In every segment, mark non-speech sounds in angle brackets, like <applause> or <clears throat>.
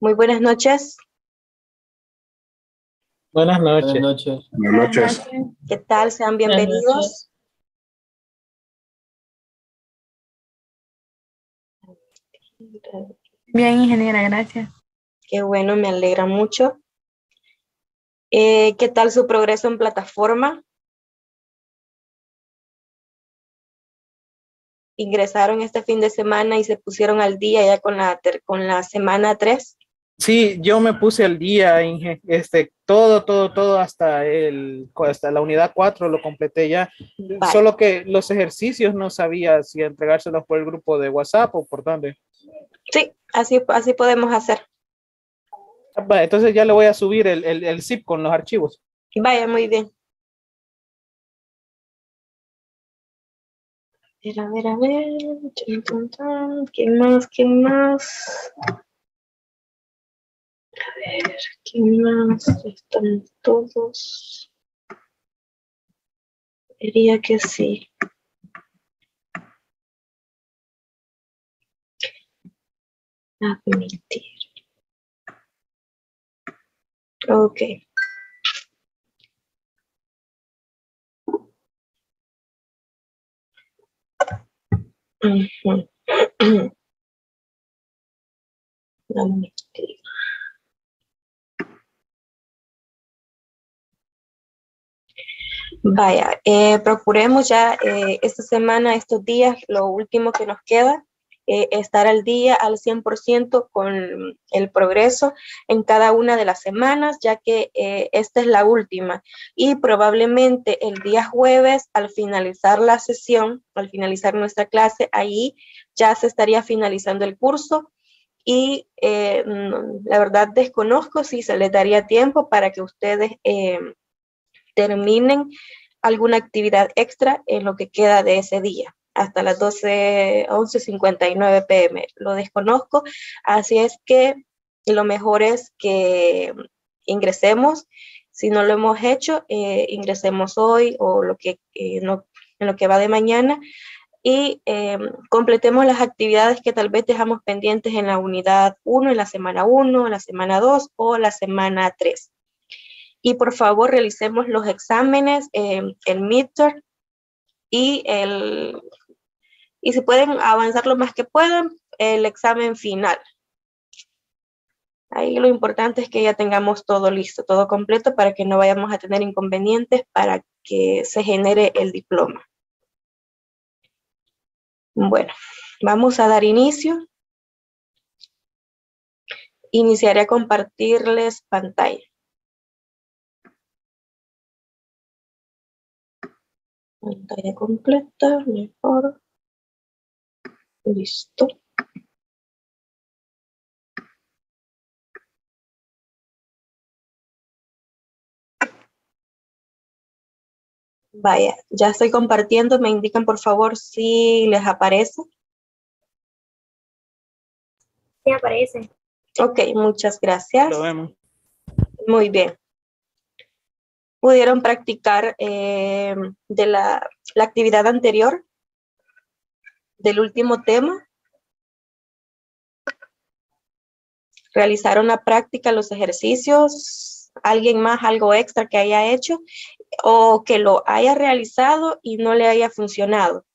Muy buenas noches. Buenas noches. Buenas noches. Buenas noches. ¿Qué tal? Sean bienvenidos. Bien, ingeniera, gracias. Qué bueno, me alegra mucho. Eh, ¿Qué tal su progreso en plataforma? Ingresaron este fin de semana y se pusieron al día ya con la, ter- con la semana 3. Sí, yo me puse al día, Inge. este, todo, todo, todo hasta el, hasta la unidad 4 lo completé ya. Vale. Solo que los ejercicios no sabía si entregárselos por el grupo de WhatsApp o por dónde. Sí, así, así podemos hacer. Entonces ya le voy a subir el, el, el zip con los archivos. Vaya, muy bien. A ver, a ver, a ver. ¿Quién más? ¿Quién más? A ver, ¿quién más? Están todos. Diría que sí. Admitir. Ok. Ujú. <clears throat> Admitir. Vaya, eh, procuremos ya eh, esta semana, estos días, lo último que nos queda, eh, estar al día al 100% con el progreso en cada una de las semanas, ya que eh, esta es la última. Y probablemente el día jueves, al finalizar la sesión, al finalizar nuestra clase, ahí ya se estaría finalizando el curso. Y mm, la verdad desconozco si se les daría tiempo para que ustedes terminen alguna actividad extra en lo que queda de ese día hasta las 12, 11.59 pm. Lo desconozco, así es que lo mejor es que ingresemos. Si no lo hemos hecho, eh, ingresemos hoy o lo que, eh, no, en lo que va de mañana y eh, completemos las actividades que tal vez dejamos pendientes en la unidad 1, en la semana 1, en la semana 2 o la semana 3 y por favor realicemos los exámenes, eh, el midterm y el, y si pueden avanzar lo más que puedan, el examen final. Ahí lo importante es que ya tengamos todo listo, todo completo para que no vayamos a tener inconvenientes para que se genere el diploma. Bueno, vamos a dar inicio. Iniciaré a compartirles pantalla. Pantalla completa, mejor. Listo. Vaya, ya estoy compartiendo. Me indican por favor si les aparece. Sí, aparece. Ok, muchas gracias. Lo vemos. Muy bien. ¿Pudieron practicar eh, de la, la actividad anterior? Del último tema. ¿Realizaron la práctica, los ejercicios? ¿Alguien más, algo extra que haya hecho? ¿O que lo haya realizado y no le haya funcionado?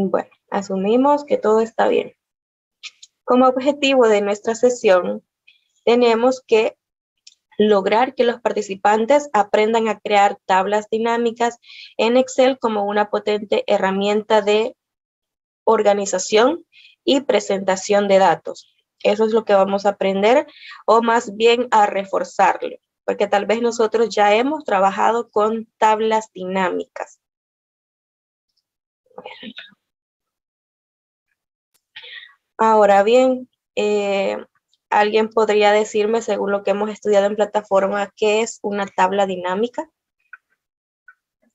Bueno, asumimos que todo está bien. Como objetivo de nuestra sesión, tenemos que lograr que los participantes aprendan a crear tablas dinámicas en Excel como una potente herramienta de organización y presentación de datos. Eso es lo que vamos a aprender o más bien a reforzarlo. porque tal vez nosotros ya hemos trabajado con tablas dinámicas. Ahora bien, eh, alguien podría decirme, según lo que hemos estudiado en plataforma, qué es una tabla dinámica.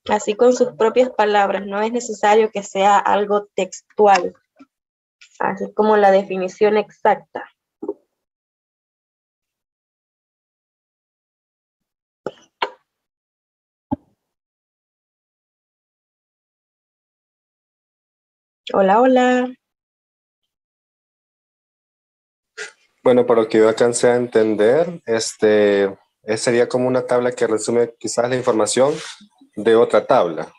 Así con sus propias palabras, no es necesario que sea algo textual, así como la definición exacta. Hola, hola. Bueno, para lo que yo alcancé a entender, este, sería como una tabla que resume quizás la información de otra tabla.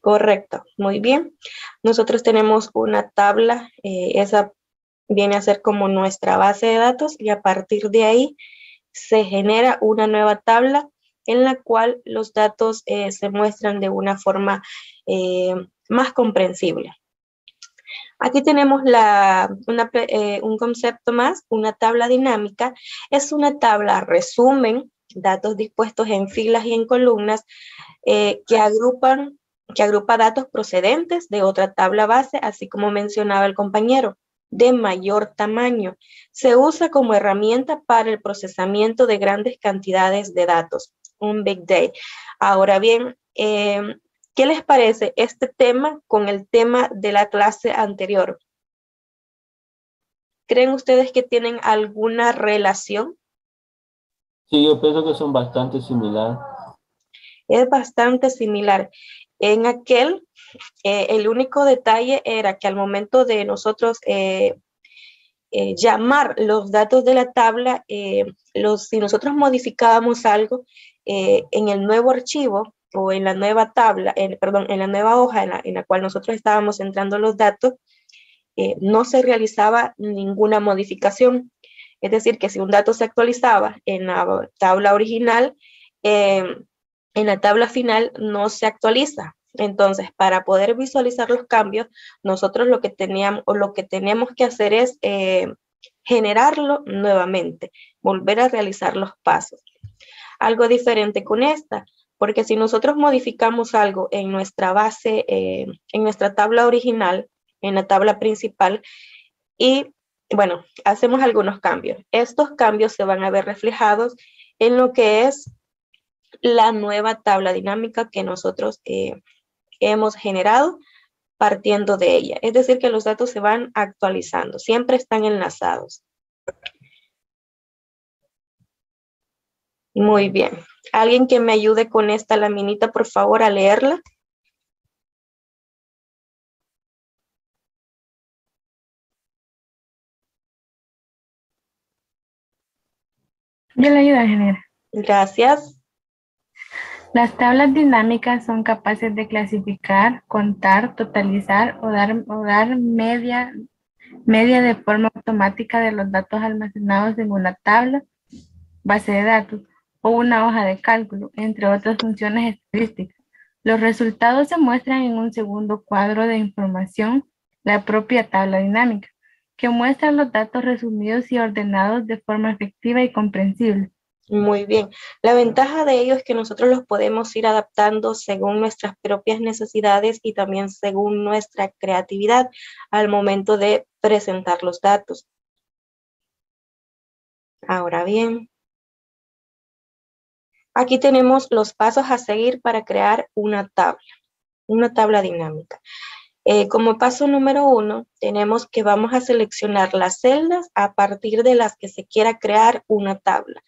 Correcto, muy bien. Nosotros tenemos una tabla, eh, esa viene a ser como nuestra base de datos y a partir de ahí se genera una nueva tabla en la cual los datos eh, se muestran de una forma eh, más comprensible. Aquí tenemos eh, un concepto más, una tabla dinámica. Es una tabla resumen, datos dispuestos en filas y en columnas eh, que agrupan que agrupa datos procedentes de otra tabla base, así como mencionaba el compañero, de mayor tamaño. Se usa como herramienta para el procesamiento de grandes cantidades de datos, un big day. Ahora bien, eh, ¿Qué les parece este tema con el tema de la clase anterior? ¿Creen ustedes que tienen alguna relación? Sí, yo pienso que son bastante similares. Es bastante similar. En aquel, eh, el único detalle era que al momento de nosotros eh, eh, llamar los datos de la tabla, los, si nosotros modificábamos algo en el nuevo archivo, o en la nueva tabla, en, perdón, en la nueva hoja en la, cual nosotros estábamos entrando los datos, eh, no se realizaba ninguna modificación. Es decir, que si un dato se actualizaba en la tabla original, em, en la tabla final no se actualiza. Entonces, para poder visualizar los cambios, nosotros lo que teníamos o lo que tenemos que hacer es eh, generarlo nuevamente, volver a realizar los pasos. Algo diferente con esta, porque si nosotros modificamos algo en nuestra base, eh, en nuestra tabla original, en la tabla principal, y bueno, hacemos algunos cambios. Estos cambios se van a ver reflejados en lo que es la nueva tabla dinámica que nosotros eh, hemos generado partiendo de ella. Es decir, que los datos se van actualizando, siempre están enlazados. Muy bien. Alguien que me ayude con esta laminita, por favor, a leerla. Yo le ayudo, ingeniera. Gracias. Las tablas dinámicas son capaces de clasificar, contar, totalizar o dar, o dar media, media de forma automática de los datos almacenados en una tabla, base de datos o una hoja de cálculo, entre otras funciones estadísticas. Los resultados se muestran en un segundo cuadro de información, la propia tabla dinámica, que muestra los datos resumidos y ordenados de forma efectiva y comprensible. Muy bien. La ventaja de ello es que nosotros los podemos ir adaptando según nuestras propias necesidades y también según nuestra creatividad al momento de presentar los datos. Ahora bien, Aquí tenemos los pasos a seguir para crear una tabla, una tabla dinámica. Eh, como paso número uno, tenemos que vamos a seleccionar las celdas a partir de las que se quiera crear una tabla.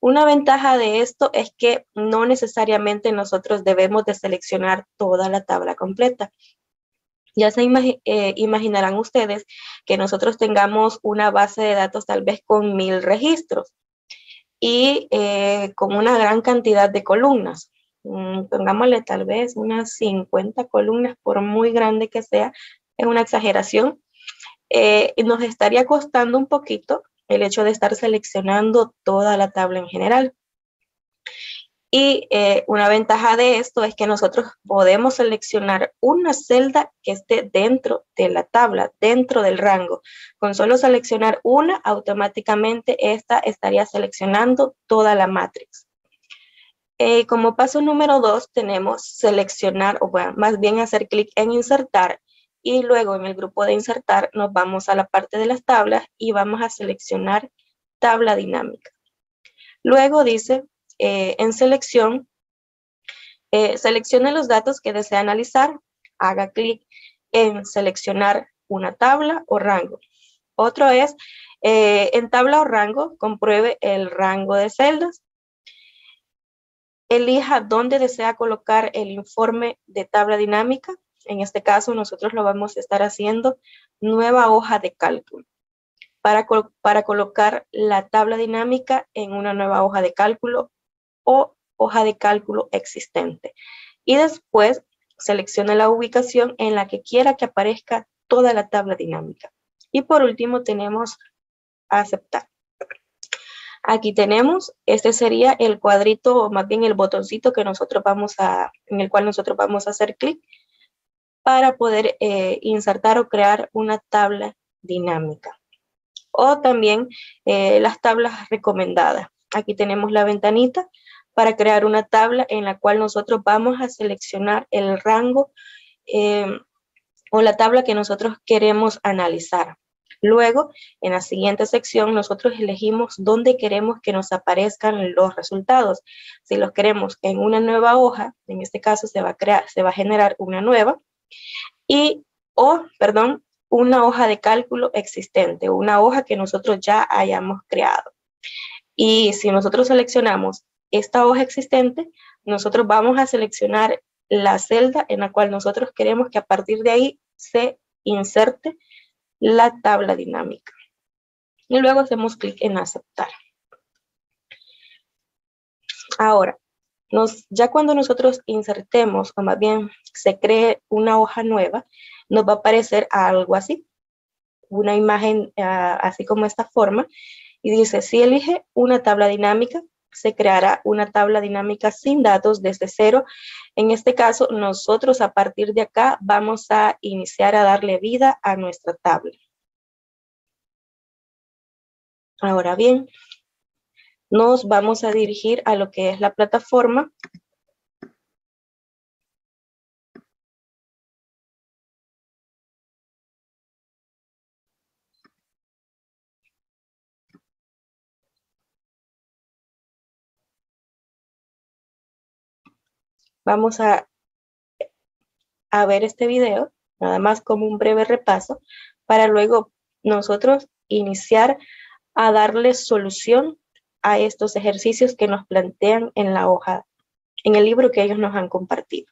Una ventaja de esto es que no necesariamente nosotros debemos de seleccionar toda la tabla completa. Ya se eh, imaginarán ustedes que nosotros tengamos una base de datos tal vez con mil registros y eh, con una gran cantidad de columnas. Mm, pongámosle tal vez unas 50 columnas, por muy grande que sea, es una exageración. Eh, nos estaría costando un poquito el hecho de estar seleccionando toda la tabla en general. Y eh, una ventaja de esto es que nosotros podemos seleccionar una celda que esté dentro de la tabla, dentro del rango. Con solo seleccionar una, automáticamente esta estaría seleccionando toda la matriz. Eh, como paso número dos, tenemos seleccionar, o más bien hacer clic en insertar y luego en el grupo de insertar nos vamos a la parte de las tablas y vamos a seleccionar tabla dinámica. Luego dice eh, en selección, eh, seleccione los datos que desea analizar, haga clic en seleccionar una tabla o rango. Otro es, eh, en tabla o rango, compruebe el rango de celdas. Elija dónde desea colocar el informe de tabla dinámica. En este caso, nosotros lo vamos a estar haciendo nueva hoja de cálculo. Para, para colocar la tabla dinámica en una nueva hoja de cálculo, o hoja de cálculo existente. Y después seleccione la ubicación en la que quiera que aparezca toda la tabla dinámica. Y por último tenemos aceptar. Aquí tenemos, este sería el cuadrito o más bien el botoncito que nosotros vamos a, en el cual nosotros vamos a hacer clic para poder eh, insertar o crear una tabla dinámica. O también eh, las tablas recomendadas. Aquí tenemos la ventanita para crear una tabla en la cual nosotros vamos a seleccionar el rango eh, o la tabla que nosotros queremos analizar. Luego, en la siguiente sección, nosotros elegimos dónde queremos que nos aparezcan los resultados. Si los queremos en una nueva hoja, en este caso se va a crear, se va a generar una nueva, y, o, perdón, una hoja de cálculo existente, una hoja que nosotros ya hayamos creado. Y si nosotros seleccionamos esta hoja existente, nosotros vamos a seleccionar la celda en la cual nosotros queremos que a partir de ahí se inserte la tabla dinámica. Y luego hacemos clic en aceptar. Ahora, ya cuando nosotros insertemos, o más bien se cree una hoja nueva, nos va a aparecer algo así, una imagen ah, así como esta forma, y dice, si elige una tabla dinámica, se creará una tabla dinámica sin datos desde cero. En este caso, nosotros a partir de acá vamos a iniciar a darle vida a nuestra tabla. Ahora bien, nos vamos a dirigir a lo que es la plataforma Vamos a, a ver este video, nada más como un breve repaso, para luego nosotros iniciar a darle solución a estos ejercicios que nos plantean en la hoja, en el libro que ellos nos han compartido.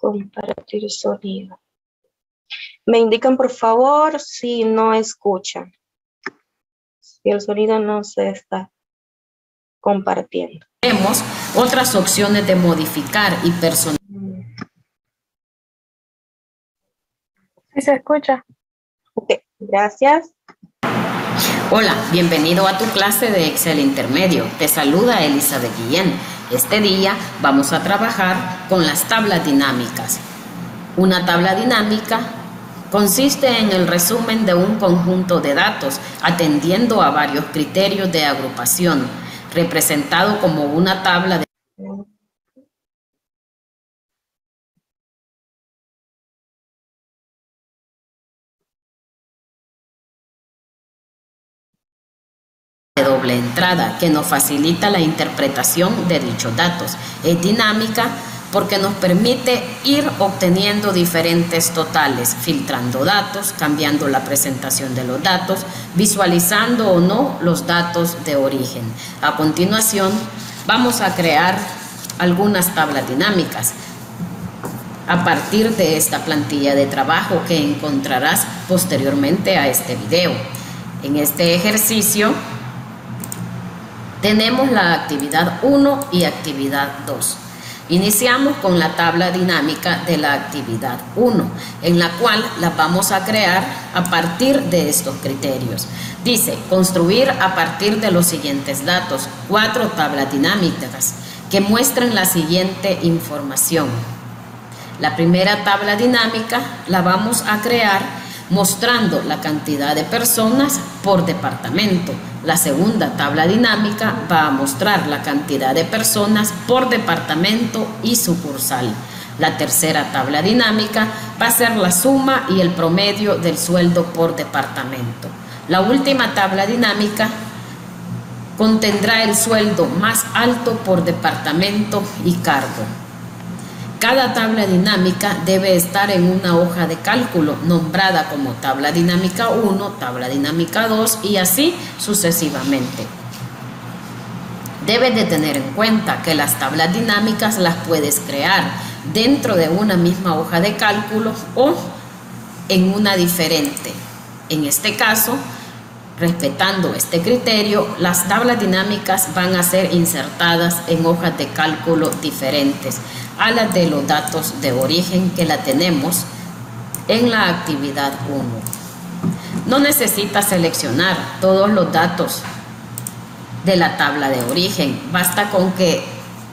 Compartir sonido. Me indican por favor si no escuchan. Si el sonido no se está compartiendo. Tenemos otras opciones de modificar y personalizar. Sí se escucha. Ok, gracias. Hola, bienvenido a tu clase de Excel Intermedio. Te saluda Elizabeth Guillén. Este día vamos a trabajar con las tablas dinámicas. Una tabla dinámica consiste en el resumen de un conjunto de datos atendiendo a varios criterios de agrupación, representado como una tabla de que nos facilita la interpretación de dichos datos. Es dinámica porque nos permite ir obteniendo diferentes totales, filtrando datos, cambiando la presentación de los datos, visualizando o no los datos de origen. A continuación, vamos a crear algunas tablas dinámicas a partir de esta plantilla de trabajo que encontrarás posteriormente a este video. En este ejercicio tenemos la actividad 1 y actividad 2. Iniciamos con la tabla dinámica de la actividad 1, en la cual la vamos a crear a partir de estos criterios. Dice, construir a partir de los siguientes datos, cuatro tablas dinámicas que muestren la siguiente información. La primera tabla dinámica la vamos a crear mostrando la cantidad de personas por departamento. La segunda tabla dinámica va a mostrar la cantidad de personas por departamento y sucursal. La tercera tabla dinámica va a ser la suma y el promedio del sueldo por departamento. La última tabla dinámica contendrá el sueldo más alto por departamento y cargo. Cada tabla dinámica debe estar en una hoja de cálculo nombrada como tabla dinámica 1, tabla dinámica 2 y así sucesivamente. Debes de tener en cuenta que las tablas dinámicas las puedes crear dentro de una misma hoja de cálculo o en una diferente. En este caso, Respetando este criterio, las tablas dinámicas van a ser insertadas en hojas de cálculo diferentes a las de los datos de origen que la tenemos en la actividad 1. No necesitas seleccionar todos los datos de la tabla de origen, basta con que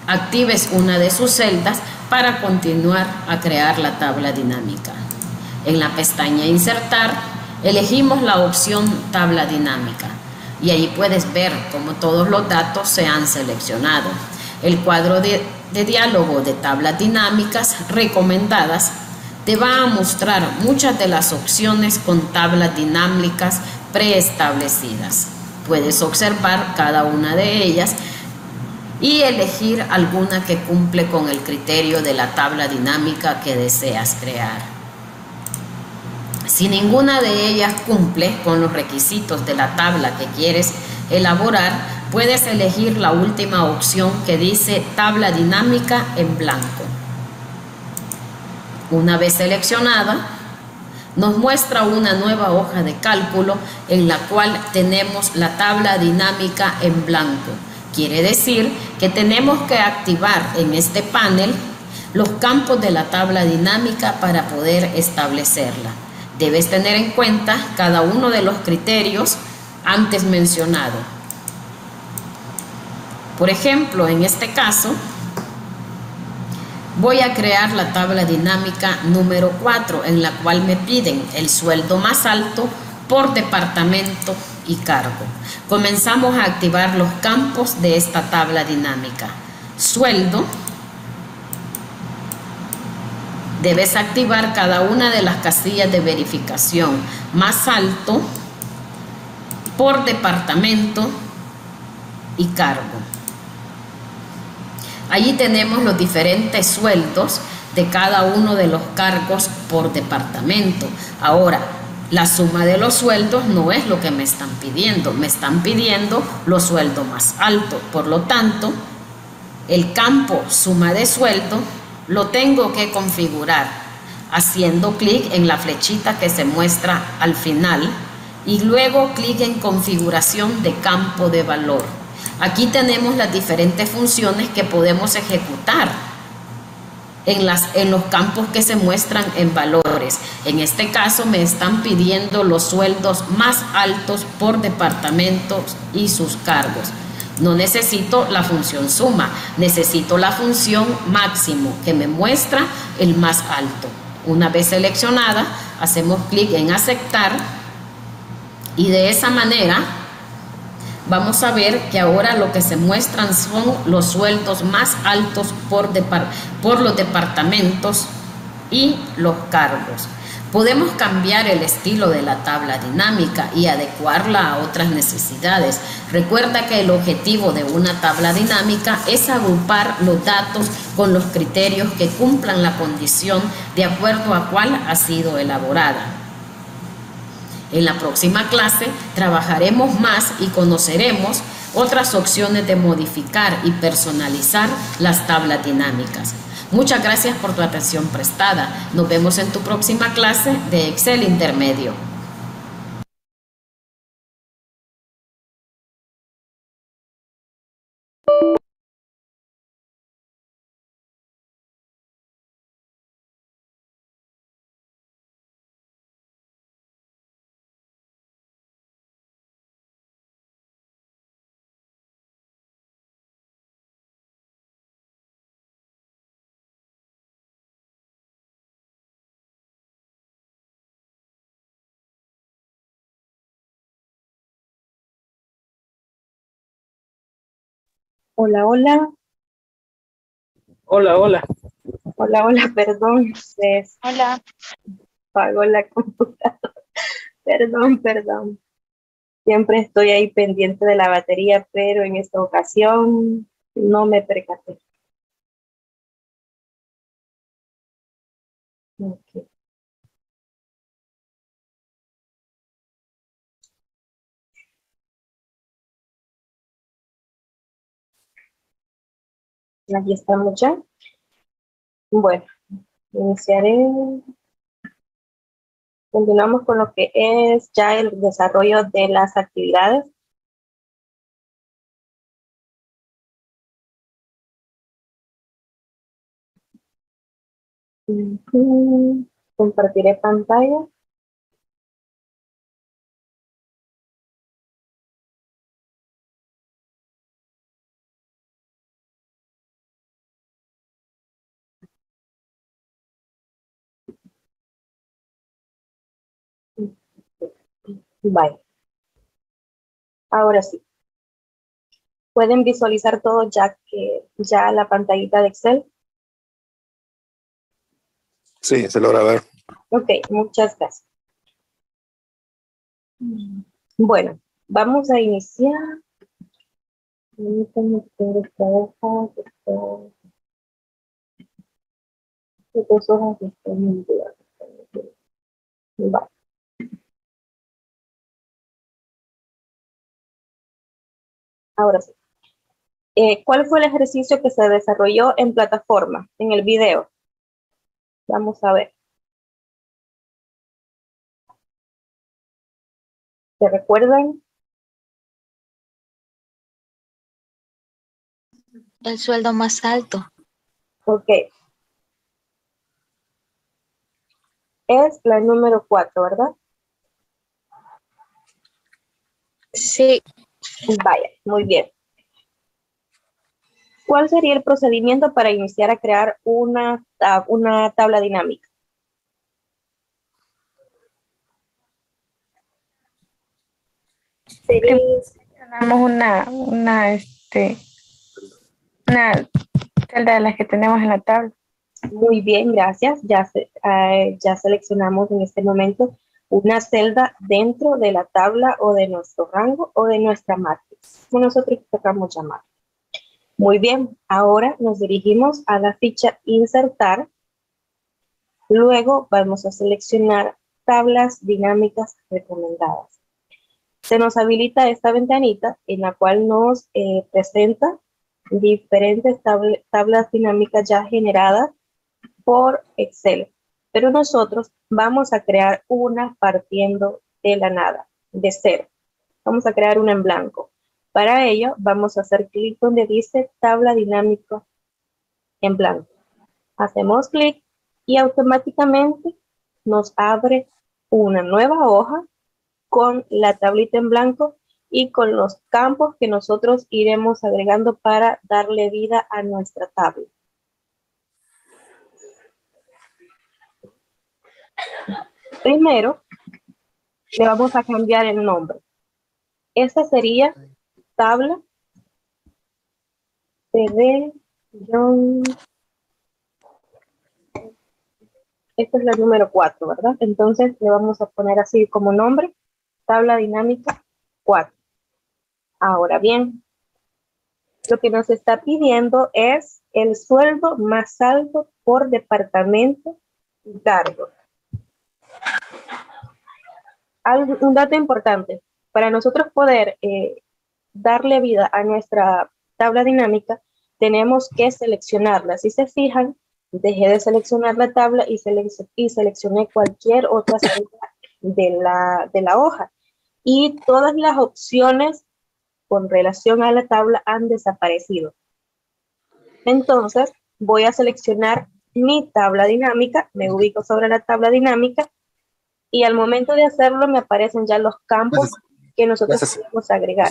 actives una de sus celdas para continuar a crear la tabla dinámica. En la pestaña Insertar Elegimos la opción tabla dinámica y ahí puedes ver cómo todos los datos se han seleccionado. El cuadro de, de diálogo de tablas dinámicas recomendadas te va a mostrar muchas de las opciones con tablas dinámicas preestablecidas. Puedes observar cada una de ellas y elegir alguna que cumple con el criterio de la tabla dinámica que deseas crear. Si ninguna de ellas cumple con los requisitos de la tabla que quieres elaborar, puedes elegir la última opción que dice tabla dinámica en blanco. Una vez seleccionada, nos muestra una nueva hoja de cálculo en la cual tenemos la tabla dinámica en blanco. Quiere decir que tenemos que activar en este panel los campos de la tabla dinámica para poder establecerla. Debes tener en cuenta cada uno de los criterios antes mencionados. Por ejemplo, en este caso, voy a crear la tabla dinámica número 4, en la cual me piden el sueldo más alto por departamento y cargo. Comenzamos a activar los campos de esta tabla dinámica. Sueldo, debes activar cada una de las casillas de verificación más alto por departamento y cargo. Allí tenemos los diferentes sueldos de cada uno de los cargos por departamento. Ahora, la suma de los sueldos no es lo que me están pidiendo, me están pidiendo los sueldos más altos. Por lo tanto, el campo suma de sueldo lo tengo que configurar haciendo clic en la flechita que se muestra al final y luego clic en configuración de campo de valor. Aquí tenemos las diferentes funciones que podemos ejecutar en, las, en los campos que se muestran en valores. En este caso me están pidiendo los sueldos más altos por departamentos y sus cargos. No necesito la función suma, necesito la función máximo que me muestra el más alto. Una vez seleccionada, hacemos clic en aceptar y de esa manera vamos a ver que ahora lo que se muestran son los sueldos más altos por, los departamentos y los cargos. Podemos cambiar el estilo de la tabla dinámica y adecuarla a otras necesidades. Recuerda que el objetivo de una tabla dinámica es agrupar los datos con los criterios que cumplan la condición de acuerdo a cuál ha sido elaborada. En la próxima clase trabajaremos más y conoceremos otras opciones de modificar y personalizar las tablas dinámicas. Muchas gracias por tu atención prestada. Nos vemos en tu próxima clase de Excel Intermedio. Hola, hola. Hola, hola. Hola, hola, <laughs> perdón. Hola. apagó la computadora. <laughs> Perdón, perdón. Siempre estoy ahí pendiente de la batería, pero en esta ocasión no me percaté. Ok. Aquí estamos ya. Bueno, iniciaré. Continuamos con lo que es ya el desarrollo de las actividades. Compartiré pantalla. Bye. Ahora sí. Pueden visualizar todo ya que ya la pantallita de Excel. Sí, se logra ver. Ok, muchas gracias. Bueno, vamos a iniciar. Permítanme Ahora sí. Eh, ¿Cuál fue el ejercicio que se desarrolló en plataforma, en el video? Vamos a ver. ¿Se recuerdan? El sueldo más alto. Ok. Es la número cuatro, ¿verdad? Sí, Vaya, muy bien. ¿Cuál sería el procedimiento para iniciar a crear una, una tabla dinámica? Sería, Tenemos una, una, este, una celda de las que tenemos en la tabla. muy bien, gracias. Ya, se- eh, ya seleccionamos en este momento una celda dentro de la tabla o de nuestro rango o de nuestra matriz, como nosotros tocamos llamar. Muy bien, ahora nos dirigimos a la ficha insertar. Luego vamos a seleccionar tablas dinámicas recomendadas. Se nos habilita esta ventanita en la cual nos eh, presenta diferentes tabl- tablas dinámicas ya generadas por Excel. Pero nosotros vamos a crear una partiendo de la nada, de cero. Vamos a crear una en blanco. Para ello, vamos a hacer clic donde dice tabla dinámica en blanco. Hacemos clic y automáticamente nos abre una nueva hoja con la tablita en blanco y con los campos que nosotros iremos agregando para darle vida a nuestra tabla. Primero, le vamos a cambiar el nombre. Esta sería tabla CD guión- Esta es la número 4, ¿verdad? Entonces le vamos a poner así como nombre, tabla dinámica 4. Ahora bien, lo que nos está pidiendo es el sueldo más alto por departamento y cargo. Un dato importante, para nosotros poder eh, darle vida a nuestra tabla dinámica, tenemos que seleccionarla. Si se fijan, dejé de seleccionar la tabla y, selec- y seleccioné cualquier otra celda de la, de la hoja. Y todas las opciones con relación a la tabla han desaparecido. Entonces, voy a seleccionar mi tabla dinámica, me ubico sobre la tabla dinámica y al momento de hacerlo me aparecen ya los campos que nosotros Gracias. podemos agregar.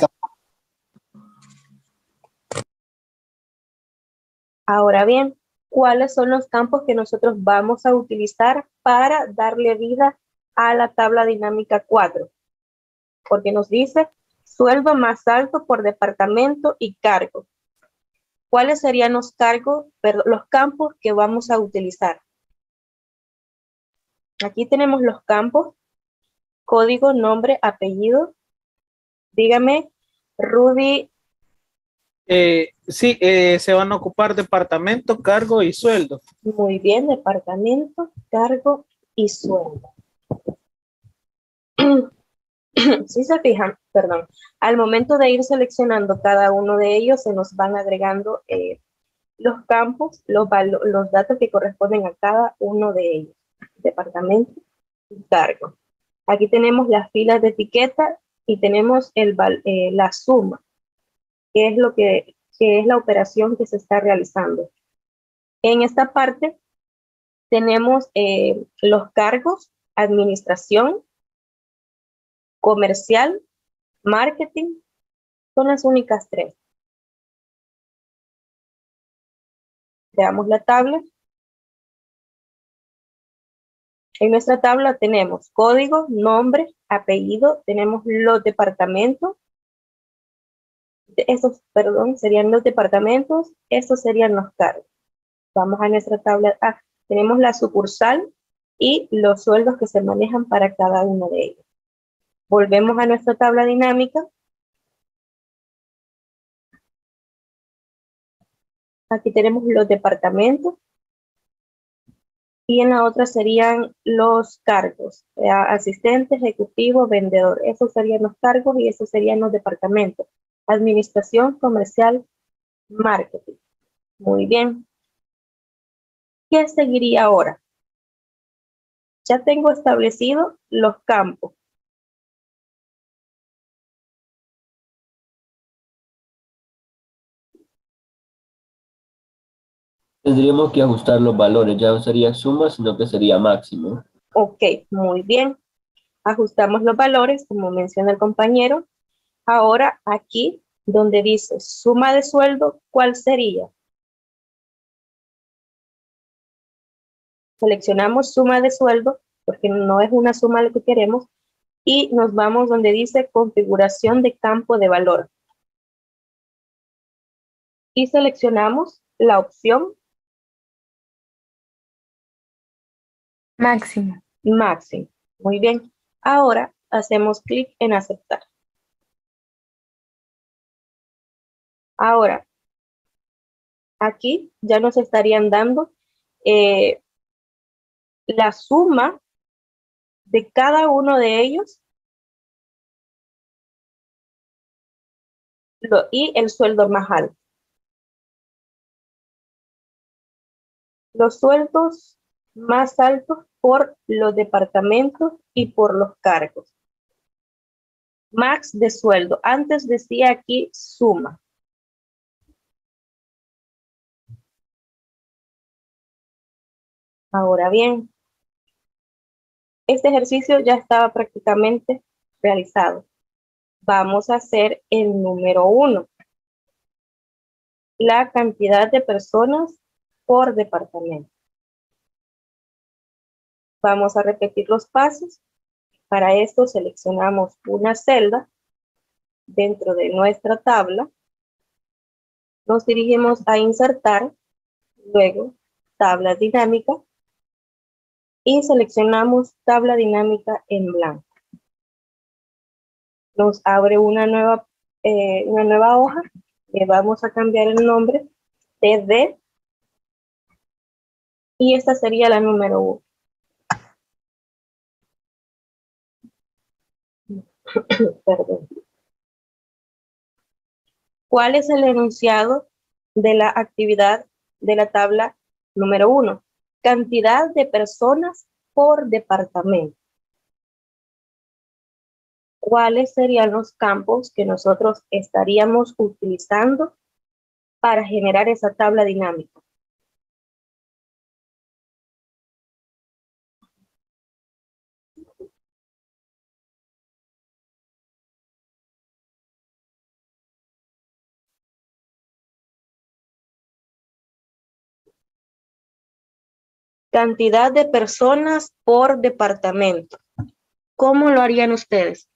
Ahora bien, ¿cuáles son los campos que nosotros vamos a utilizar para darle vida a la tabla dinámica 4? Porque nos dice sueldo más alto por departamento y cargo. ¿cuáles serían los cargos, perdón, los campos que vamos a utilizar? Aquí tenemos los campos, código, nombre, apellido. Dígame, Rudy, Eh, sí, eh, se van a ocupar departamento, cargo y sueldo. muy bien, departamento, cargo y sueldo. <clears throat> Si se fijan, perdón, al momento de ir seleccionando cada uno de ellos, se nos van agregando eh, los campos, los, datos que corresponden a cada uno de ellos. Departamento cargo. Aquí tenemos las filas de etiqueta y tenemos el, eh, la suma, que es lo que, que es la operación que se está realizando. En esta parte tenemos eh, los cargos, administración, comercial, marketing, son las únicas tres. Veamos la tabla. En nuestra tabla tenemos código, nombre, apellido, tenemos los departamentos. Estos, perdón, serían los departamentos, estos serían los cargos. Vamos a nuestra tabla. Ah, tenemos la sucursal y los sueldos que se manejan para cada uno de ellos. Volvemos a nuestra tabla dinámica. Aquí tenemos los departamentos. Y en la otra serían los cargos, asistente, ejecutivo, vendedor. Esos serían los cargos y esos serían los departamentos. Administración, comercial, marketing. Muy bien. ¿Qué seguiría ahora? Ya tengo establecido los campos. Tendríamos que ajustar los valores, ya no sería suma, sino que sería máximo. Ok, muy bien. Ajustamos los valores, como menciona el compañero. Ahora aquí, donde dice suma de sueldo, ¿cuál sería? Seleccionamos suma de sueldo, porque no es una suma lo que queremos, y nos vamos donde dice configuración de campo de valor. Y seleccionamos la opción Máximo. máximo. Muy bien. Ahora hacemos clic en aceptar. Ahora, aquí ya nos estarían dando eh, la suma de cada uno de ellos lo- y el sueldo más alto. Los sueldos más altos por los departamentos y por los cargos. Max de sueldo. Antes decía aquí suma. Ahora bien, este ejercicio ya estaba prácticamente realizado. Vamos a hacer el número uno. La cantidad de personas por departamento. Vamos a repetir los pasos. Para esto seleccionamos una celda dentro de nuestra tabla. Nos dirigimos a insertar, luego tabla dinámica y seleccionamos tabla dinámica en blanco. Nos abre una nueva, eh, una nueva hoja. Le vamos a cambiar el nombre TD y esta sería la número uno. ¿Cuál es el enunciado de la actividad de la tabla número uno? Cantidad de personas por departamento. ¿Cuáles serían los campos que nosotros estaríamos utilizando para generar esa tabla dinámica? Cantidad de personas por departamento. ¿Cómo lo harían ustedes?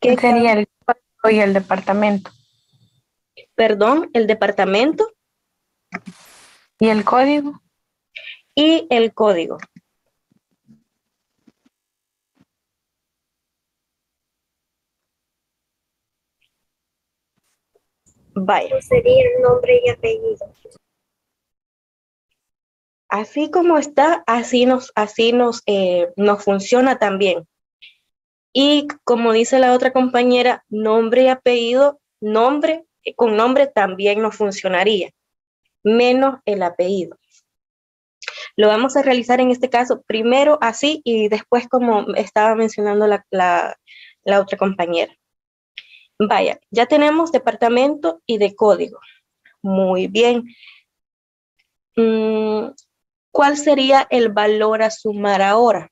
¿Qué sería el código y el departamento? Perdón, el departamento ¿Y el código? y el código. Sería nombre y apellido. Así como está, así nos, así nos, eh, nos funciona también. Y como dice la otra compañera, nombre y apellido, nombre, eh, con nombre también nos funcionaría, menos el apellido. Lo vamos a realizar en este caso primero así y después como estaba mencionando la, la, la otra compañera. Vaya, ya tenemos departamento y de código. Muy bien. Mm, ¿Cuál sería el valor a sumar ahora?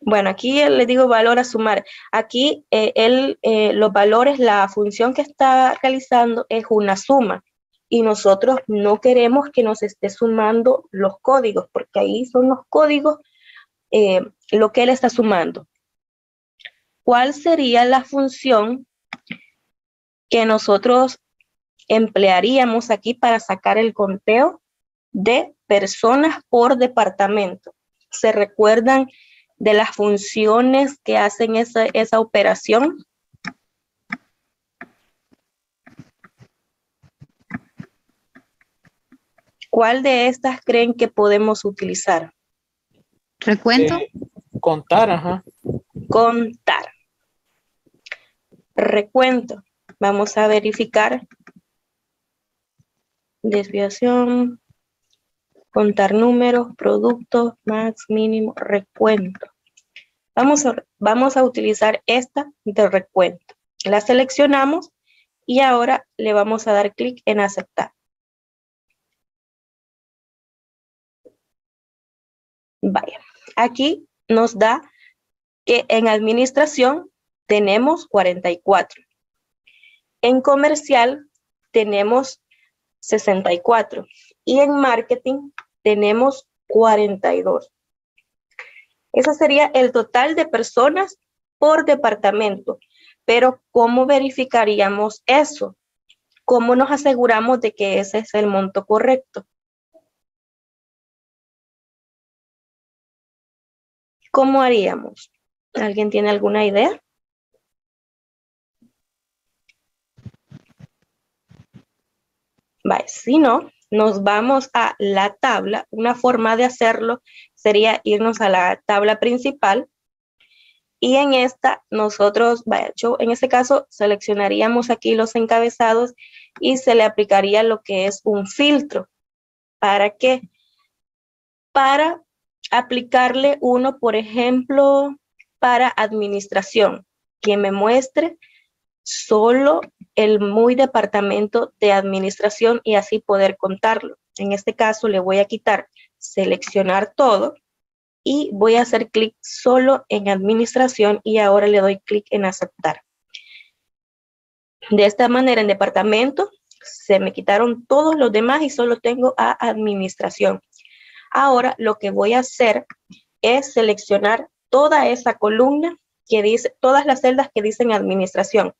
Bueno, aquí le digo valor a sumar. Aquí eh, eh, los valores, la función que está realizando es una suma y nosotros no queremos que nos esté sumando los códigos porque ahí son los códigos eh, lo que él está sumando. ¿Cuál sería la función que nosotros emplearíamos aquí para sacar el conteo de personas por departamento? ¿Se recuerdan de las funciones que hacen esa, esa operación? ¿Cuál de estas creen que podemos utilizar? Recuento. Eh, contar, ajá. Contar. Recuento. Vamos a verificar. Desviación. Contar números, productos, max, mínimo, recuento. Vamos a, vamos a utilizar esta de recuento. La seleccionamos y ahora le vamos a dar clic en aceptar. Vaya, aquí nos da que en administración tenemos 44. En comercial tenemos 64 y en marketing tenemos 42. Ese sería el total de personas por departamento. Pero ¿cómo verificaríamos eso? ¿Cómo nos aseguramos de que ese es el monto correcto? ¿Cómo haríamos? ¿Alguien tiene alguna idea? Si no, nos vamos a la tabla. Una forma de hacerlo sería irnos a la tabla principal y en esta nosotros, vaya, yo en este caso seleccionaríamos aquí los encabezados y se le aplicaría lo que es un filtro. ¿Para qué? Para aplicarle uno, por ejemplo, para administración, que me muestre solo el muy departamento de administración y así poder contarlo. En este caso le voy a quitar seleccionar todo y voy a hacer clic solo en administración y ahora le doy clic en aceptar. De esta manera en departamento se me quitaron todos los demás y solo tengo a administración. Ahora lo que voy a hacer es seleccionar toda esa columna que dice, todas las celdas que dicen administración.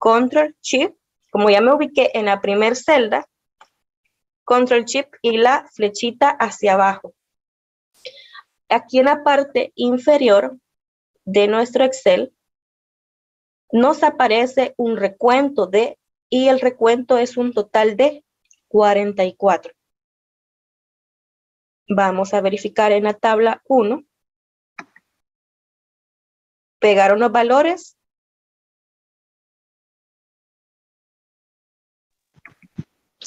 Control Shift, como ya me ubiqué en la primer celda, Control Shift y la flechita hacia abajo. Aquí en la parte inferior de nuestro Excel nos aparece un recuento de, y el recuento es un total de 44. Vamos a verificar en la tabla 1. Pegaron los valores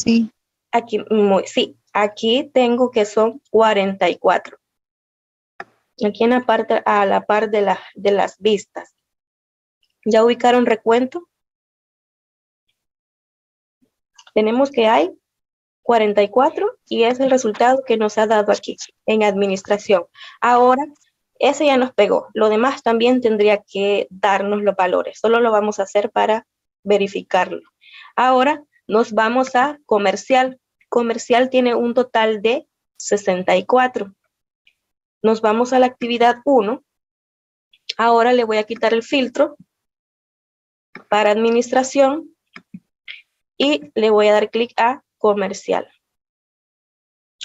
Sí. Aquí, sí, aquí tengo que son 44. Aquí en la parte, a la par de, la, de las vistas. ¿Ya ubicaron recuento? Tenemos que hay 44 y es el resultado que nos ha dado aquí en administración. Ahora, ese ya nos pegó. Lo demás también tendría que darnos los valores. Solo lo vamos a hacer para verificarlo. Ahora, nos vamos a comercial. Comercial tiene un total de 64. Nos vamos a la actividad 1 Ahora le voy a quitar el filtro para administración y le voy a dar clic a comercial.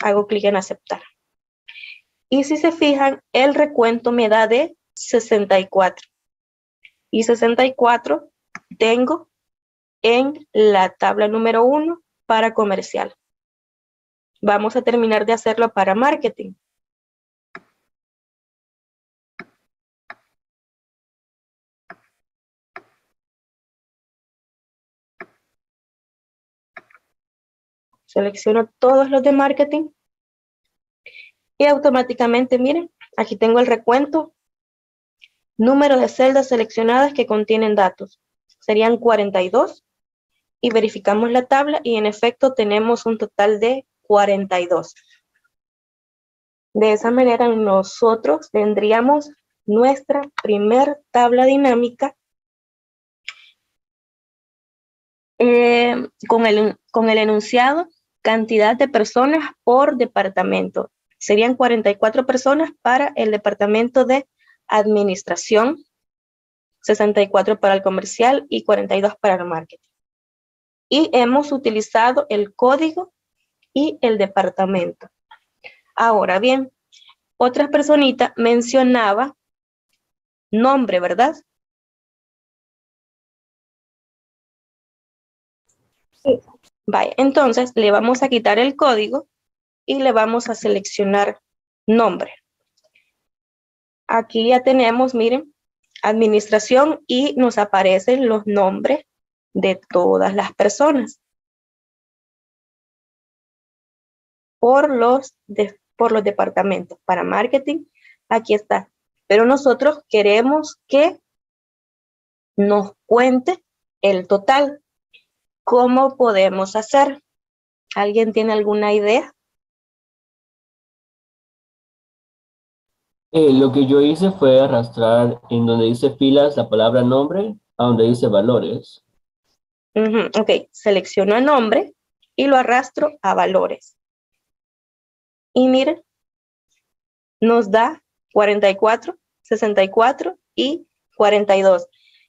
Hago clic en aceptar. Y si se fijan, el recuento me da de 64. Y 64 tengo en la tabla número 1 para comercial. Vamos a terminar de hacerlo para marketing. Selecciono todos los de marketing y automáticamente, miren, aquí tengo el recuento, número de celdas seleccionadas que contienen datos. Serían 42 y verificamos la tabla y en efecto tenemos un total de 42. De esa manera nosotros tendríamos nuestra primer tabla dinámica eh, con, el, con el enunciado cantidad de personas por departamento. Serían 44 personas para el departamento de administración, 64 para el comercial y 42 para el marketing. Y hemos utilizado el código y el departamento. Ahora bien, otra personita mencionaba nombre, ¿verdad? Sí. Vaya, entonces le vamos a quitar el código y le vamos a seleccionar nombre. Aquí ya tenemos, miren, administración y nos aparecen los nombres de todas las personas. Por los, por los departamentos. Para marketing, aquí está. Pero nosotros queremos que nos cuente el total. ¿Cómo podemos hacer? ¿Alguien tiene alguna idea? Eh, lo que yo hice fue arrastrar en donde dice filas la palabra nombre a donde dice valores. Ok, selecciono el nombre y lo arrastro a valores. Y miren, nos da 44, 64 y 42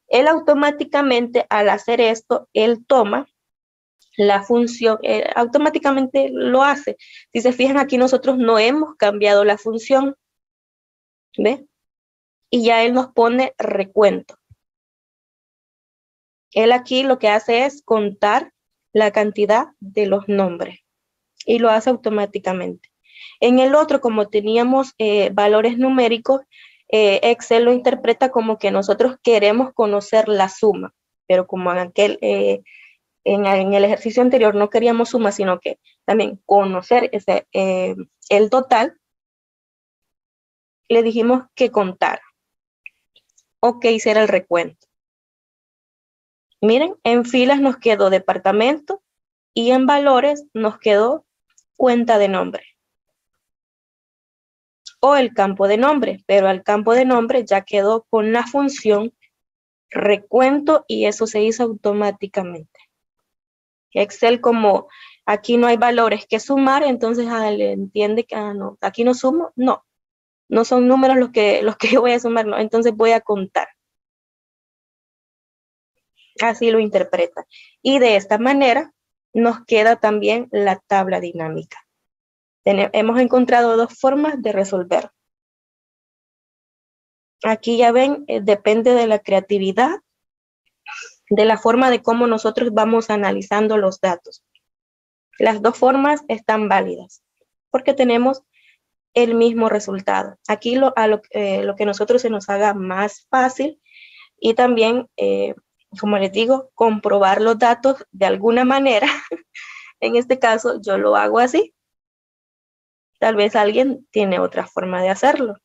él automáticamente al hacer esto, él toma la función, automáticamente lo hace. Si se fijan aquí, nosotros no hemos cambiado la función. ¿Ve? Y ya él nos pone recuento. Él aquí lo que hace es contar la cantidad de los nombres y lo hace automáticamente. En el otro, como teníamos eh, valores numéricos, eh, Excel lo interpreta como que nosotros queremos conocer la suma, pero como en aquel, eh, en, el ejercicio anterior no queríamos suma, sino que también conocer ese, el total, le dijimos que contara o que hiciera el recuento. Miren, en filas nos quedó departamento y en valores nos quedó cuenta de nombre o el campo de nombre, pero el campo de nombre ya quedó con la función recuento y eso se hizo automáticamente. Excel como aquí no hay valores que sumar, entonces ah, le entiende que ah, no, aquí no sumo, no, no son números los que, los que <laughs> voy a sumar, no, entonces voy a contar. Así lo interpreta. Y de esta manera nos queda también la tabla dinámica hemos encontrado dos formas de resolver. Aquí ya ven, eh, depende de la creatividad, de la forma de cómo nosotros vamos analizando los datos. Las dos formas están válidas porque tenemos el mismo resultado. Aquí lo, a lo, eh, que nosotros se nos haga más fácil y también, eh, como les digo, comprobar los datos de alguna manera. <laughs> en este caso, yo lo hago así. Tal vez alguien tiene otra forma de hacerlo.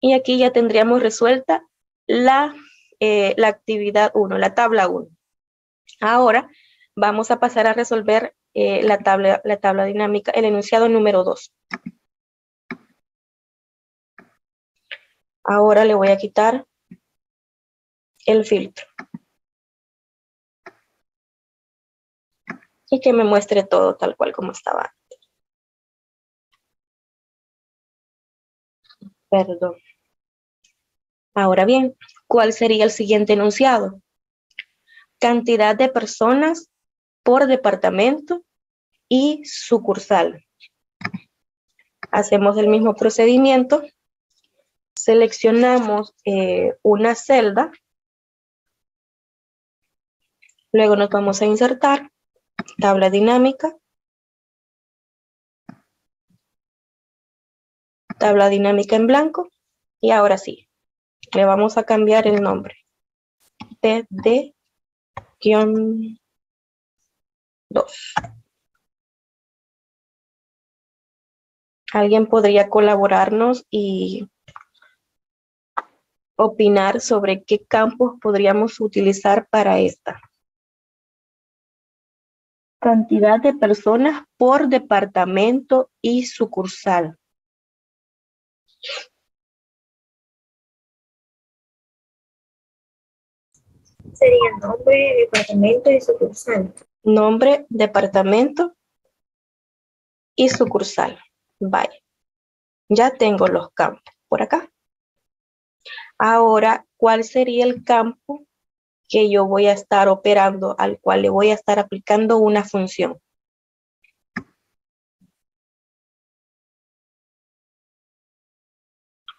Y aquí ya tendríamos resuelta la, eh, la actividad 1, la tabla 1. Ahora vamos a pasar a resolver eh, la, tabla, la tabla dinámica, el enunciado número 2. Ahora le voy a quitar el filtro. y que me muestre todo tal cual como estaba Perdón. Ahora bien, ¿cuál sería el siguiente enunciado? Cantidad de personas por departamento y sucursal. Hacemos el mismo procedimiento. Seleccionamos eh, una celda. Luego nos vamos a insertar tabla dinámica. Tabla dinámica en blanco. Y ahora sí, le vamos a cambiar el nombre. TD-2. ¿Alguien podría colaborarnos y opinar sobre qué campos podríamos utilizar para esta? Cantidad de personas por departamento y sucursal. Sería nombre, departamento y sucursal. Nombre, departamento y sucursal. Vaya. Ya tengo los campos por acá. Ahora, ¿cuál sería el campo que yo voy a estar operando, al cual le voy a estar aplicando una función?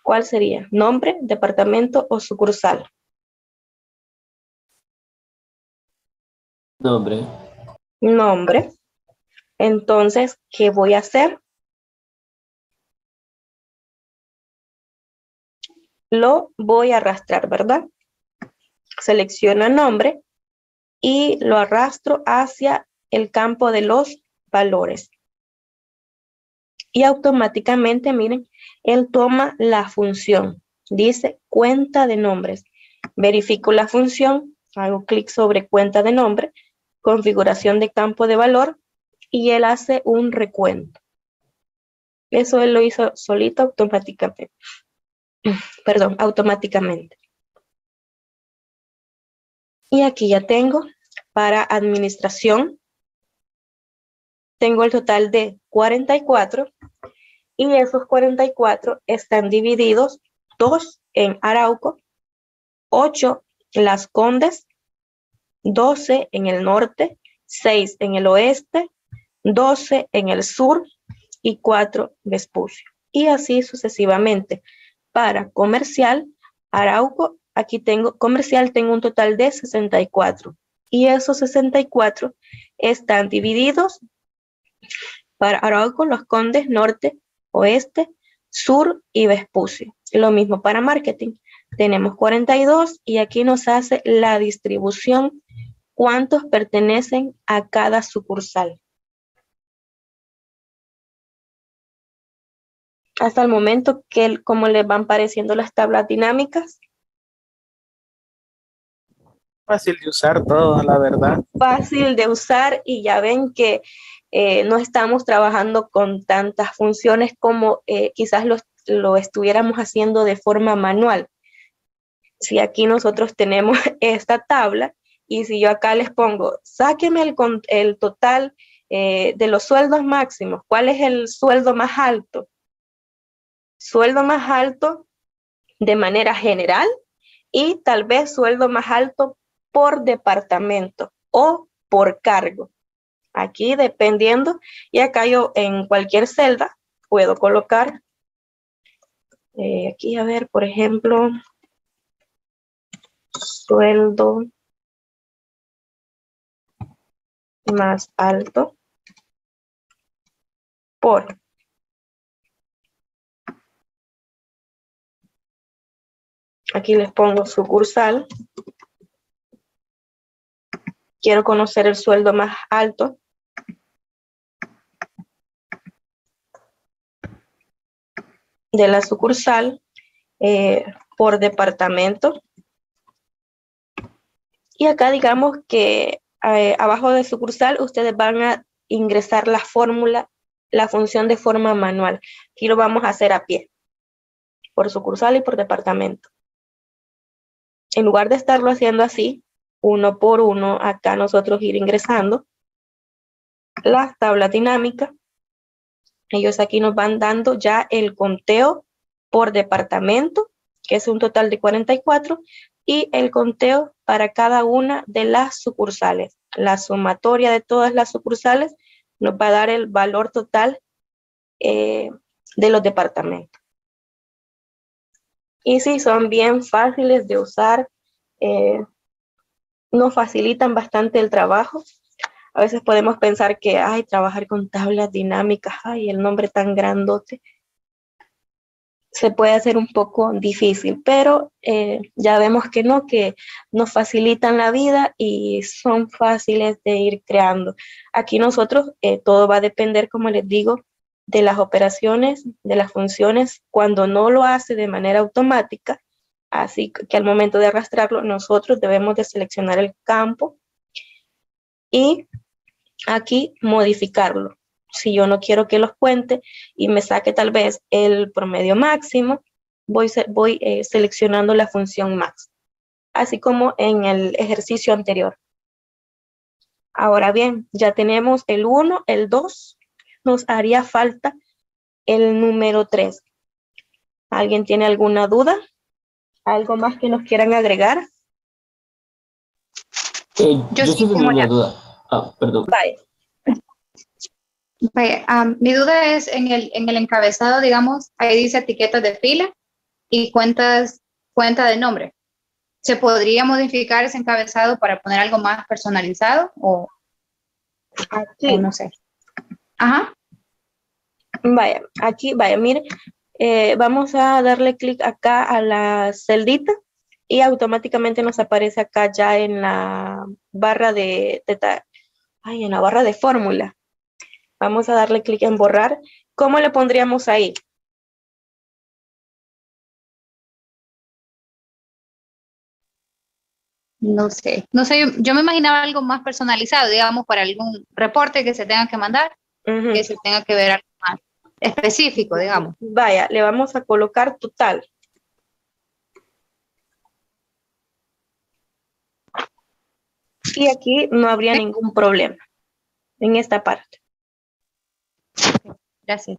¿Cuál sería? ¿Nombre, departamento o sucursal? Nombre. Nombre. Entonces, ¿qué voy a hacer? Lo voy a arrastrar, ¿verdad? Selecciono nombre y lo arrastro hacia el campo de los valores. Y automáticamente, miren, él toma la función. Dice cuenta de nombres. Verifico la función, hago clic sobre cuenta de nombre, configuración de campo de valor y él hace un recuento. Eso él lo hizo solito automáticamente. <clears throat> Perdón, automáticamente. Y aquí ya tengo para administración. Tengo el total de 44 y esos 44 están divididos, dos en Arauco, 8 en Las Condes, 12 en el norte, 6 en el oeste, 12 en el sur y 4 Vespucio. Y así sucesivamente. Para comercial, Arauco, aquí tengo, comercial tengo un total de 64. Y esos 64 están divididos para Arauco, Los Condes, Norte, Oeste, Sur y Vespucio. Lo mismo para marketing. Tenemos 42 y aquí nos hace la distribución, cuántos pertenecen a cada sucursal. Hasta el momento, que ¿cómo les van pareciendo las tablas dinámicas? Fácil de usar todo, la verdad. Fácil de usar y ya ven que eh, no estamos trabajando con tantas funciones como eh, quizás lo estuviéramos haciendo de forma manual. Si aquí nosotros tenemos <laughs> esta tabla y si yo acá les pongo, sáqueme el, el total eh, de los sueldos máximos, ¿cuál es el sueldo más alto? Sueldo más alto de manera general y tal vez sueldo más alto por departamento o por cargo. Aquí dependiendo, y acá yo en cualquier celda puedo colocar, eh, aquí a ver, por ejemplo, sueldo más alto por aquí les pongo sucursal quiero conocer el sueldo más alto de la sucursal eh, por departamento. Y acá digamos que eh, abajo de sucursal ustedes van a ingresar la fórmula, la función de forma manual. Aquí lo vamos a hacer a pie, por sucursal y por departamento. En lugar de estarlo haciendo así, uno por uno, acá nosotros ir ingresando las tablas dinámicas ellos aquí nos van dando ya el conteo por departamento, que es un total de 44, y el conteo para cada una de las sucursales. La sumatoria de todas las sucursales nos va a dar el valor total eh, de los departamentos. Y sí, son bien fáciles de usar, eh, nos facilitan bastante el trabajo. A veces podemos pensar que, ay, trabajar con tablas dinámicas, ay, el nombre tan grandote, se puede hacer un poco difícil, pero eh, ya vemos que no, que nos facilitan la vida y son fáciles de ir creando. Aquí nosotros, eh, todo va a depender, como les digo, de las operaciones, de las funciones, cuando no lo hace de manera automática, así que al momento de arrastrarlo, nosotros debemos de seleccionar el campo y aquí modificarlo si yo no quiero que los cuente y me saque tal vez el promedio máximo, voy, voy eh, seleccionando la función max, así como en el ejercicio anterior. Ahora bien, ya tenemos el 1, el 2, nos haría falta el número 3. ¿Alguien tiene alguna duda? ¿Algo más que nos quieran agregar? Eh, yo, sí tengo una duda. Ah, perdón. Bye mi duda es en el, en el encabezado, digamos, ahí dice etiquetas de fila y cuentas, cuenta de nombre. ¿Se podría modificar ese encabezado para poner algo más personalizado o, aquí. no sé? Ajá. Vaya, aquí, vaya, mire, eh, vamos a darle clic acá a la celdita y automáticamente nos aparece acá ya en la barra de, de ay, en la barra de fórmula. Vamos a darle clic en borrar. ¿Cómo le pondríamos ahí? No sé, no sé, yo me imaginaba algo más personalizado, digamos, para algún reporte que se tenga que mandar, que se tenga que ver algo más específico, digamos. Vaya, le vamos a colocar total. Y aquí no habría ningún problema en esta parte. Gracias.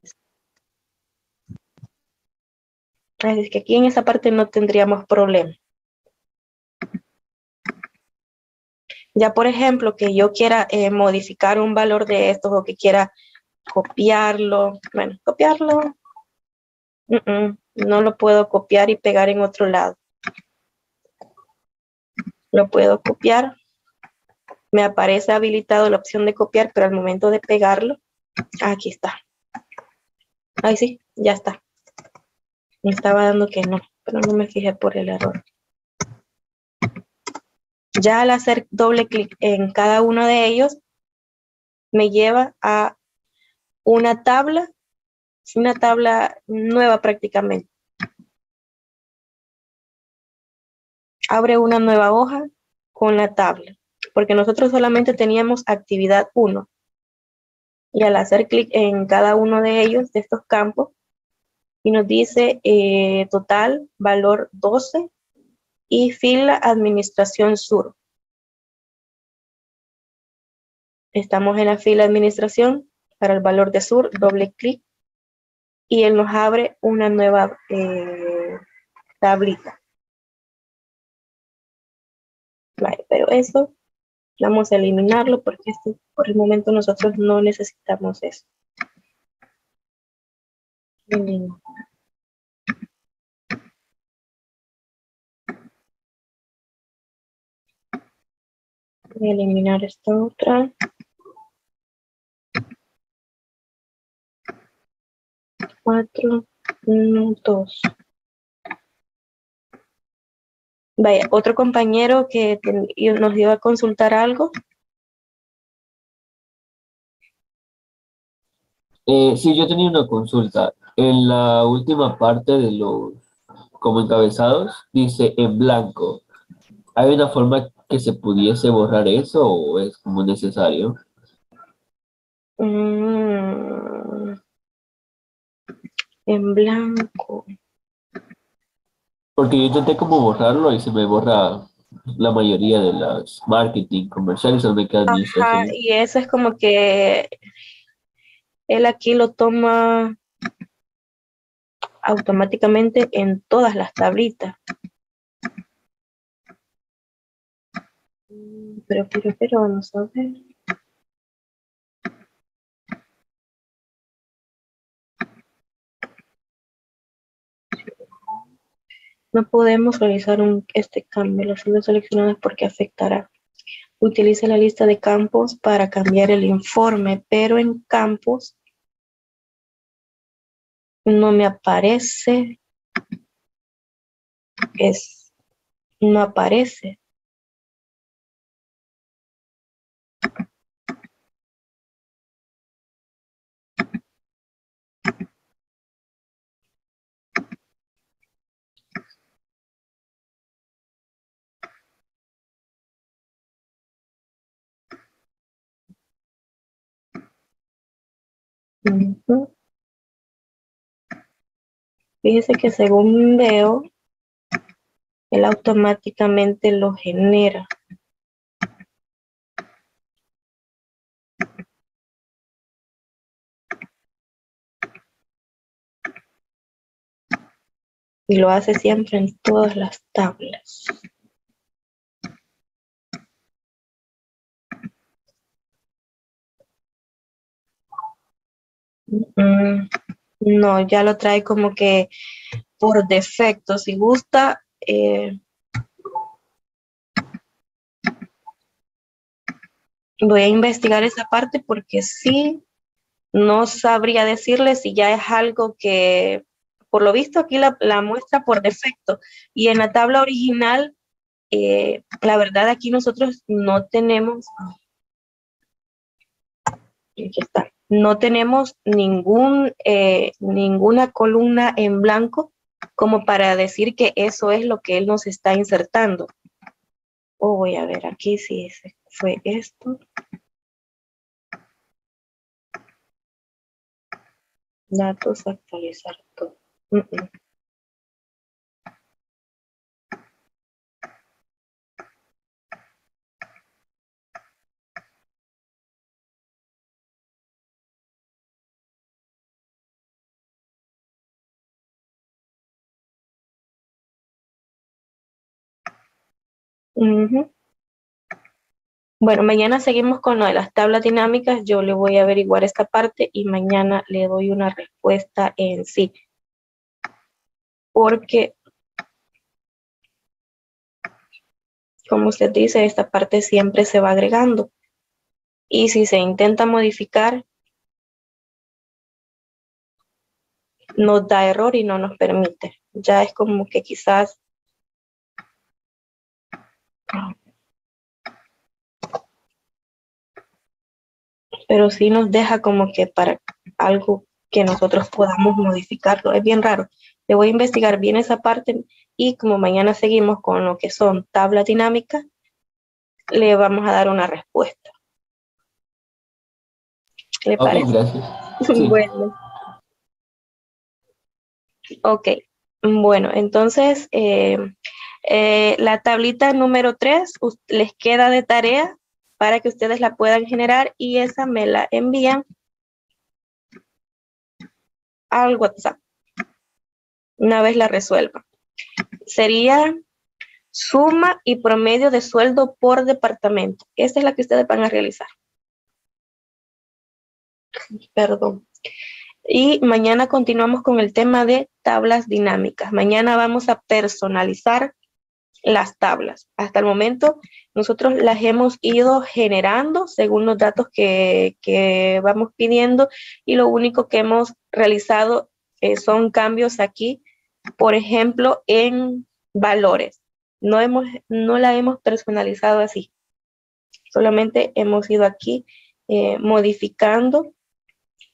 Así que aquí en esa parte no tendríamos problema. Ya, por ejemplo, que yo quiera eh, modificar un valor de estos o que quiera copiarlo, bueno, copiarlo, no lo puedo copiar y pegar en otro lado. Lo puedo copiar, me aparece habilitado la opción de copiar, pero al momento de pegarlo, aquí está. Ahí sí, ya está. Me estaba dando que no, pero no me fijé por el error. Ya al hacer doble clic en cada uno de ellos, me lleva a una tabla, una tabla nueva prácticamente. Abre una nueva hoja con la tabla, porque nosotros solamente teníamos actividad 1 y al hacer clic en cada uno de ellos, de estos campos, y nos dice eh, total, valor 12 y fila administración sur. Estamos en la fila administración para el valor de sur, doble clic y él nos abre una nueva eh, tablita. Pero eso Vamos a eliminarlo porque por el momento nosotros no necesitamos eso. Voy a eliminar esta otra. Cuatro, uno, dos. Vaya, otro compañero que nos iba a consultar algo. Eh, sí, yo tenía una consulta. En la última parte de los como encabezados dice en blanco. ¿Hay una forma que se pudiese borrar eso o es como necesario? Mm, en blanco. Porque yo intenté como borrarlo y se me borra la mayoría de las marketing comerciales o Ajá, y eso es como que él aquí lo toma automáticamente en todas las tablitas. Pero, pero, pero, vamos a ver. No podemos realizar este cambio, las celdas seleccionadas porque afectará. Utilice la lista de campos para cambiar el informe, pero en campos no me aparece. Es, no aparece. Fíjese que según veo, él automáticamente lo genera. Y lo hace siempre en todas las tablas. No, ya lo trae como que por defecto. Si gusta, eh, voy a investigar esa parte porque sí, no sabría decirle si ya es algo que, por lo visto aquí la, la muestra por defecto y en la tabla original, eh, la verdad aquí nosotros no tenemos, aquí está, no tenemos ningún, eh, ninguna columna en blanco como para decir que eso es lo que él nos está insertando. O voy a ver aquí si ese fue esto. Datos, actualizar todo. Mm, Bueno, mañana seguimos con lo de las tablas dinámicas. Yo le voy a averiguar esta parte y mañana le doy una respuesta en sí. Porque, como usted dice, esta parte siempre se va agregando. Y si se intenta modificar, nos da error y no nos permite. Ya es como que quizás pero sí nos deja como que para algo que nosotros podamos modificarlo. Es bien raro. Le voy a investigar bien esa parte y como mañana seguimos con lo que son tablas dinámicas, le vamos a dar una respuesta. ¿Qué le Ok, parece? gracias. <laughs> Sí. Bueno. Ok, bueno, entonces eh, eh, la tablita número 3 les queda de tarea para que ustedes la puedan generar y esa me la envían al WhatsApp una vez la resuelvan. Sería suma y promedio de sueldo por departamento. Esta es la que ustedes van a realizar. Perdón. Y mañana continuamos con el tema de tablas dinámicas. Mañana vamos a personalizar las tablas. Hasta el momento nosotros las hemos ido generando según los datos que, que vamos pidiendo y lo único que hemos realizado eh, son cambios aquí, por ejemplo, en valores. No, hemos, no la hemos personalizado así. Solamente hemos ido aquí eh, modificando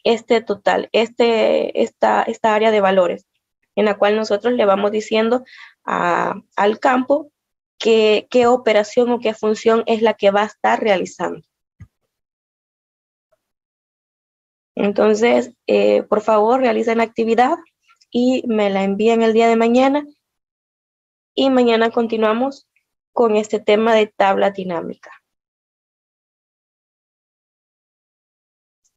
este total, este, esta, esta área de valores, en la cual nosotros le vamos diciendo al campo qué, qué operación o qué función es la que va a estar realizando. Entonces, eh, por favor, realicen la actividad y me la envían el día de mañana. Y mañana continuamos con este tema de tabla dinámica.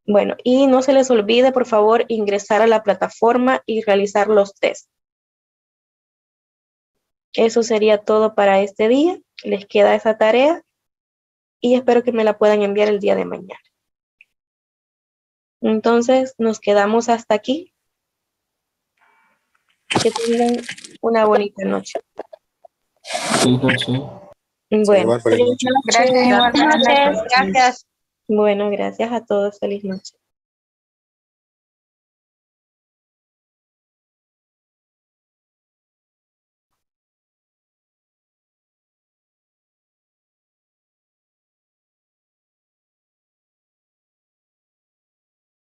Bueno, y no se les olvide, por favor, ingresar a la plataforma y realizar los test. Eso sería todo para este día. Les queda esa tarea y espero que me la puedan enviar el día de mañana. Entonces, nos quedamos hasta aquí. Que tengan una bonita noche. Feliz noche. Bueno, igual, feliz noche. Gracias. Gracias. Bueno, gracias a todos. Feliz noche.